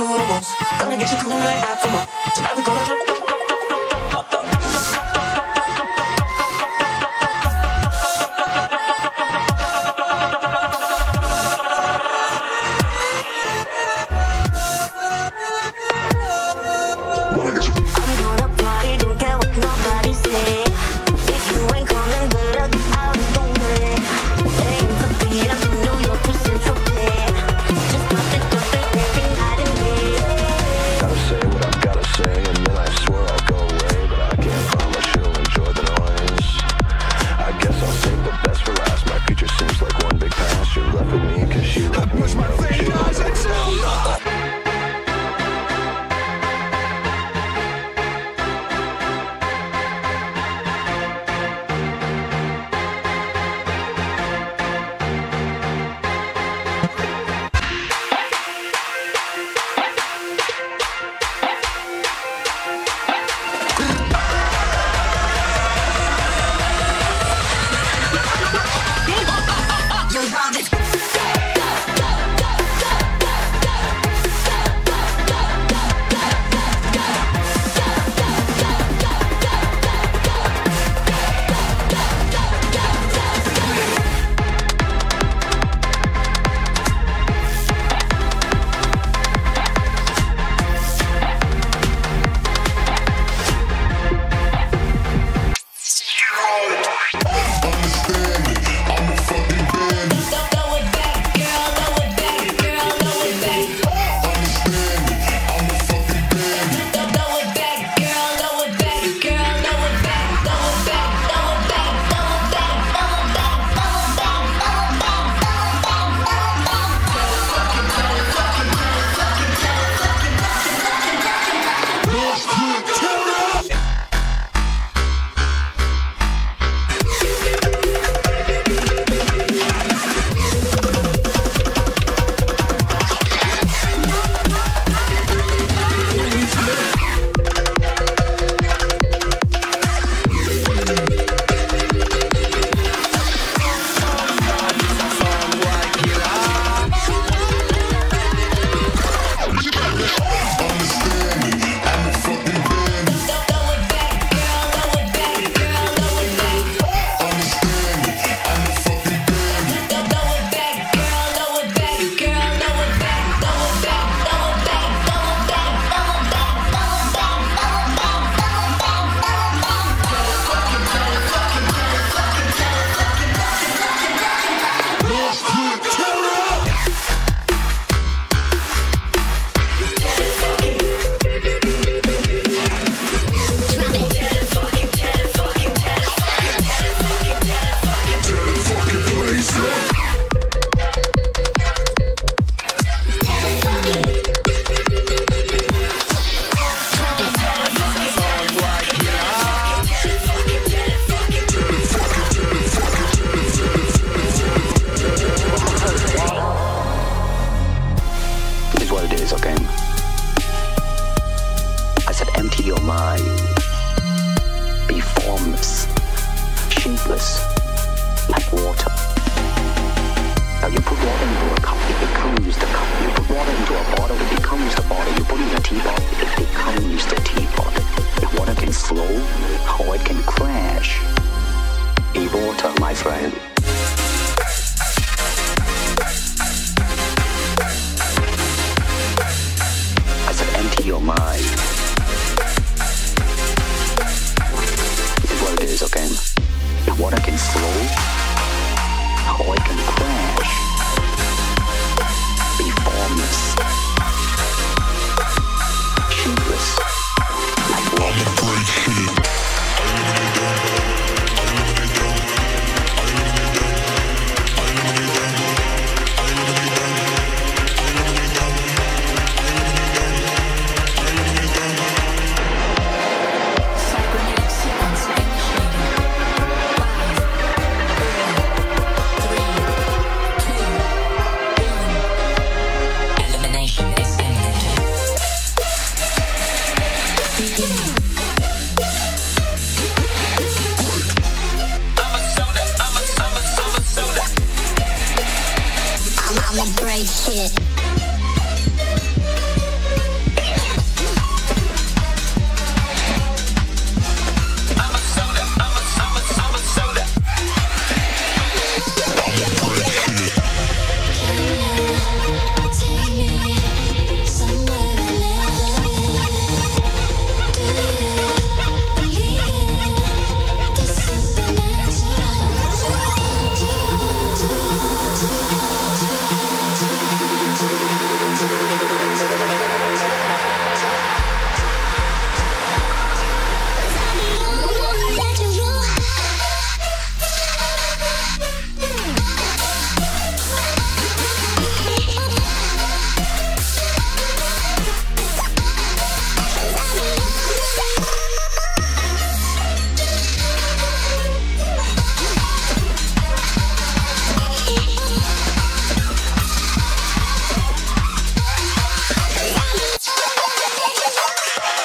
Gonna get you cool right after more. Tonight we gonna drop. the. your mind be formless, shapeless, like water. Now you put water in water. I can slow, how I can I'ma break shit.